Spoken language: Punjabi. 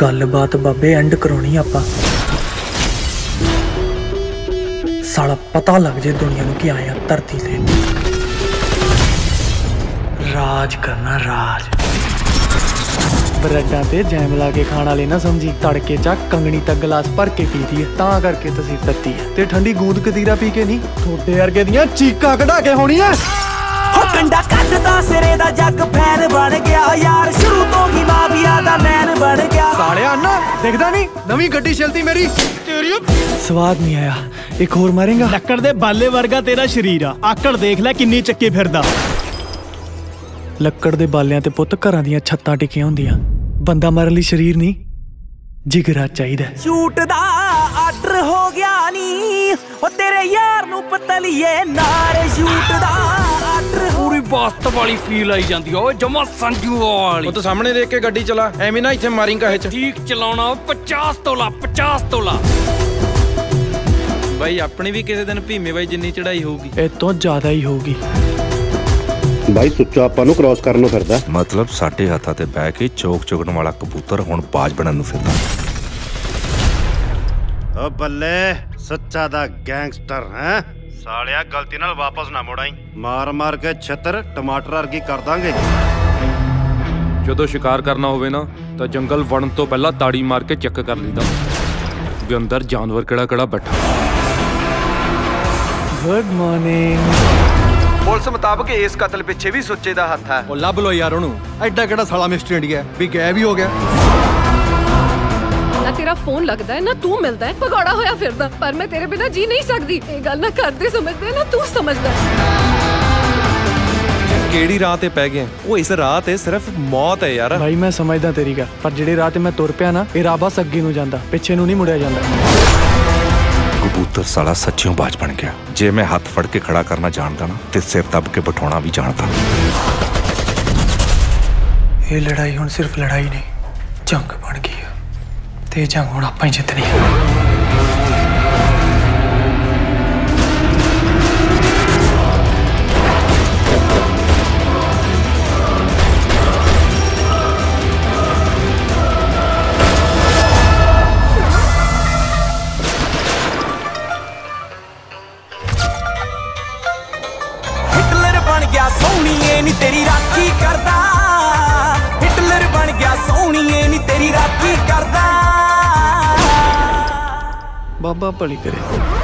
ਗੱਲਬਾਤ ਬਾਬੇ ਐਂਡ ਕਰਾਉਣੀ ਆਪਾਂ। ਸਾਲਾ ਪਤਾ ਲੱਗ ਜੇ ਦੁਨੀਆ ਨੂੰ ਕਿ ਆਇਆ ਧਰਤੀ ਤੇ। ਰਾਜ ਕਰਨਾ ਰਾਜ। ਬ੍ਰੈਡਾਂ ਤੇ ਜੈਮ ਲਾ ਕੇ ਖਾਣ ਵਾਲੇ ਨਾ ਸਮਝੀ, ਤੜਕੇ ਚਾ ਕੰਗਣੀ ਤੱਕ ਗਲਾਸ ਭਰ ਕੇ ਪੀਤੀ ਹੈ ਤਾਂ ਕਰਕੇ ਤੁਸੀਂ ਤੱਤੀ ਹੈ ਤੇ ਠੰਡੀ ਗੂੰਦ ਕਤੀਰਾ ਪੀ ਕੇ ਨਹੀਂ ਥੋੜੇ ਵਰਗੇ ਦੀਆਂ ਚੀਕਾਂ ਕਢਾ ਕੇ ਹੋਣੀਆਂ। ਹੋ ਕੰਡਾ ਕੱਟਦਾ ਦਿਖਦਾ ਨਹੀਂ? ਨਵੀਂ ਗੱਡੀ ਚਲਦੀ ਮੇਰੀ। ਤੇਰੀ ਸਵਾਦ ਨਹੀਂ ਆਇਆ। ਇੱਕ ਹੋਰ ਮਾਰੇਗਾ? ਲੱਕੜ ਦੇ ਬਾਲੇ ਵਰਗਾ ਤੇਰਾ ਸ਼ਰੀਰ ਆ। ਆਕੜ ਦੇਖ ਲੈ ਕਿੰਨੀ ਚੱਕੇ ਫਿਰਦਾ। ਲੱਕੜ ਦੇ ਬਾਲਿਆਂ ਤੇ ਪੁੱਤ ਘਰਾਂ ਦੀਆਂ ਛੱਤਾਂ ਟਿਕੀਆਂ ਹੁੰਦੀਆਂ। ਬੰਦਾ ਮਾਰਨ ਲਈ ਸਰੀਰ ਨਹੀਂ ਜਿਗਰਾ ਚਾਹੀਦਾ। ਸ਼ੂਟ ਦਾ ਆਰਡਰ ਹੋ ਗਿਆ ਨੀ। ਹੋ ਤੇਰੇ ਯਾਰ ਨੂੰ ਪਤਲੀਏ ਨਾਰੇ। ਸ਼ੂਟ ਦਾ ਬਾਸਤ ਵਾਲੀ ਫੀਲ ਆਈ ਜਾਂਦੀ ਆ। ਓਏ ਜਮਾ ਸੰਜੂ ਵਾਲੀ। ਉਹ ਤਾਂ ਸਾਹਮਣੇ ਦੇਖ ਕੇ ਗੱਡੀ ਚਲਾ ਐਵੇਂ ਨਾ ਇੱਥੇ ਮਾਰੀ ਕਾਹੇ ਚ। ਠੀਕ ਚਲਾਉਣਾ 50 ਤੋਲਾ 50 ਤੋਲਾ। ਬਾਈ ਆਪਣੀ ਵੀ ਕਿਸੇ ਦਿਨ ਭੀਮੇ ਬਾਈ ਜਿੰਨੀ ਚੜਾਈ ਹੋਊਗੀ। ਇਹ ਤੋਂ ਜ਼ਿਆਦਾ ਹੀ ਹੋਊਗੀ। ਬਾਈ ਸੁੱਚਾ ਆਪਾਂ ਨੂੰ ਕ੍ਰਾਸ ਕਰਨ ਨੂੰ ਫਿਰਦਾ। ਮਤਲਬ ਸਾਡੇ ਹੱਥਾਂ ਤੇ ਬਹਿ ਕੇ ਚੋਕ ਚੁਗਣ ਵਾਲਾ ਕਬੂਤਰ ਹੁਣ ਬਾਜ ਬਣਨ ਨੂੰ ਫਿਰਦਾ। ਓ ਬੱਲੇ ਸੱਚਾ ਦਾ ਗੈਂਗਸਟਰ ਹੈ? ਸਾਲਿਆ ਗਲਤੀ ਨਾਲ ਵਾਪਸ ਨਾ ਮੁੜਾਈ। ਮਾਰ ਮਾਰ ਕੇ ਛੱਤਰ ਟਮਾਟਰ ਵਰਗੀ ਕਰ ਦਾਂਗੇ। ਜਦੋਂ ਸ਼ਿਕਾਰ ਕਰਨਾ ਹੋਵੇ ਨਾ ਤਾਂ ਜੰਗਲ ਵੜਨ ਤੋਂ ਪਹਿਲਾਂ ਤਾੜੀ ਮਾਰ ਕੇ ਚੈੱਕ ਕਰ ਲਈਦਾ। ਵੀ ਅੰਦਰ ਜਾਨਵਰ ਕਿਹੜਾ ਕਿਹੜਾ ਬੈਠਾ। ਗੁੱਡ ਮਾਰਨਿੰਗ ਪੁਲਿਸ ਮੁਤਾਬਕ ਇਸ ਕਤਲ ਪਿੱਛੇ ਵੀ ਸੁੱਚੇ ਦਾ ਹੱਥ ਹੈ। ਉਹ ਲੱਭ ਲੋ ਯਾਰ ਉਹਨੂੰ। ਐਡਾ ਕਿਹੜਾ ਸਾਲਾ ਮਿਸਟਰ ਇੰਡੀਆ ਵੀ ਗਾਇਬ ਹੀ ਹੋ ਗਿਆ। ਨਾ ਤੇਰਾ ਫੋਨ ਲੱਗਦਾ ਹੈ ਨਾ ਤੂੰ ਮਿਲਦਾ ਹੈ ਭਗੌੜਾ ਹੋਇਆ ਫਿਰਦਾ। ਪਰ ਮੈਂ ਤੇਰੇ ਬਿਨਾ ਜੀ ਨਹੀਂ ਸਕਦੀ। ਇਹ ਗੱਲ ਨਾ ਕਰਦੇ ਸਮਝਦੇ ਨਾ ਤੂੰ ਸਮਝਦਾ ਕਿਹੜੀ ਰਾਹ ਤੇ ਪੈ ਗਏ? ਉਹ ਇਸ ਰਾਹ ਤੇ ਸਿਰਫ ਮੌਤ ਹੈ ਯਾਰ। ਭਾਈ ਮੈਂ ਸਮਝਦਾ ਤੇਰੀ ਗੱਲ। ਪਰ ਜਿਹੜੇ ਰਾਹ ਤੇ ਮੈਂ ਤੁਰ ਪਿਆ ਨਾ ਇਹ ਰਾਹ ਬਸ ਅੱਗੇ ਨੂੰ ਜਾਂਦਾ। ਪਿੱਛੇ ਨੂੰ ਨਹੀਂ ਮੁੜਿਆ ਜਾਂਦਾ। ਕਬੂਤਰ ਸਾਲਾ ਸੱਚਿਓਂ ਬਾਜ ਬਣ ਗਿਆ। ਜੇ ਮੈਂ ਹੱਥ ਫੜ ਕੇ ਖੜਾ ਕਰਨਾ ਜਾਣਦਾ ਨਾ ਤੇ ਸਿਰ ਦੱਬ ਕੇ ਬਿਠਾਉਣਾ ਵੀ ਜਾਣਦਾ। ਇਹ ਲੜਾਈ ਹੁਣ ਸਿਰਫ ਲੜਾਈ ਨਹੀਂ ਜੰਗ ਬਣ ਗਈ ਹੈ। ਤੇ ਜੰਗ ਹੁਣ ਆਪਾਂ ਹੀ ਜਿੱਤਣੀ ਹੈ ਬਣ ਗਿਆ ਸੋਹਣੀਏ ਨੀ ਤੇਰੀ ਰਾਖੀ ਕਰਦਾ। ਬਾਬਾ ਭਲੀ ਕਰੇ